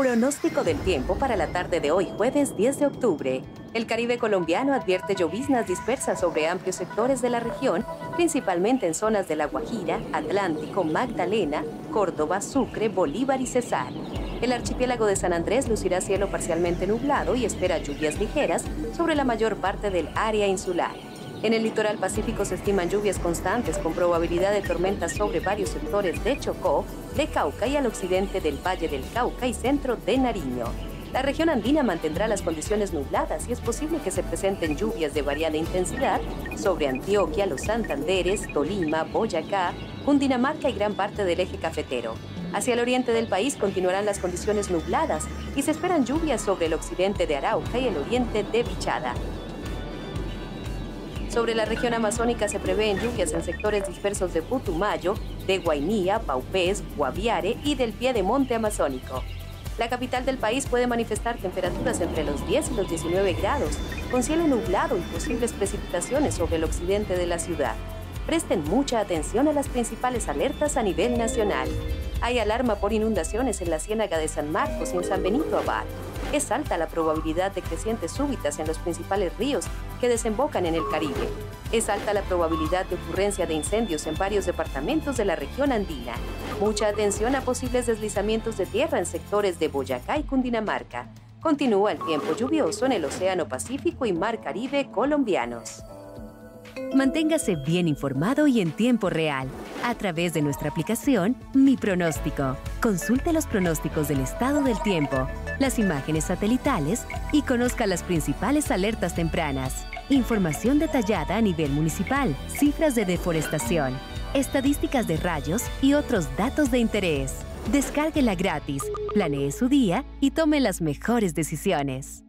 Pronóstico del tiempo para la tarde de hoy, jueves 10 de octubre. El Caribe colombiano advierte lloviznas dispersas sobre amplios sectores de la región, principalmente en zonas de La Guajira, Atlántico, Magdalena, Córdoba, Sucre, Bolívar y Cesar. El archipiélago de San Andrés lucirá cielo parcialmente nublado y espera lluvias ligeras sobre la mayor parte del área insular. En el litoral pacífico se estiman lluvias constantes con probabilidad de tormentas sobre varios sectores de Chocó, de Cauca y al occidente del Valle del Cauca y centro de Nariño. La región andina mantendrá las condiciones nubladas y es posible que se presenten lluvias de variada intensidad sobre Antioquia, los Santanderes, Tolima, Boyacá, Cundinamarca y gran parte del eje cafetero. Hacia el oriente del país continuarán las condiciones nubladas y se esperan lluvias sobre el occidente de Arauca y el oriente de Vichada. Sobre la región amazónica se prevén lluvias en sectores dispersos de Putumayo, de Guainía, Paupés, Guaviare y del pie de monte amazónico. La capital del país puede manifestar temperaturas entre los 10 y los 19 grados, con cielo nublado y posibles precipitaciones sobre el occidente de la ciudad. Presten mucha atención a las principales alertas a nivel nacional. Hay alarma por inundaciones en la Ciénaga de San Marcos y en San Benito Abad. Es alta la probabilidad de crecientes súbitas en los principales ríos que desembocan en el Caribe. Es alta la probabilidad de ocurrencia de incendios en varios departamentos de la región andina. Mucha atención a posibles deslizamientos de tierra en sectores de Boyacá y Cundinamarca. Continúa el tiempo lluvioso en el Océano Pacífico y Mar Caribe colombianos. Manténgase bien informado y en tiempo real a través de nuestra aplicación Mi Pronóstico. Consulte los pronósticos del estado del tiempo, las imágenes satelitales y conozca las principales alertas tempranas. Información detallada a nivel municipal, cifras de deforestación, estadísticas de rayos y otros datos de interés. Descárguela gratis, planee su día y tome las mejores decisiones.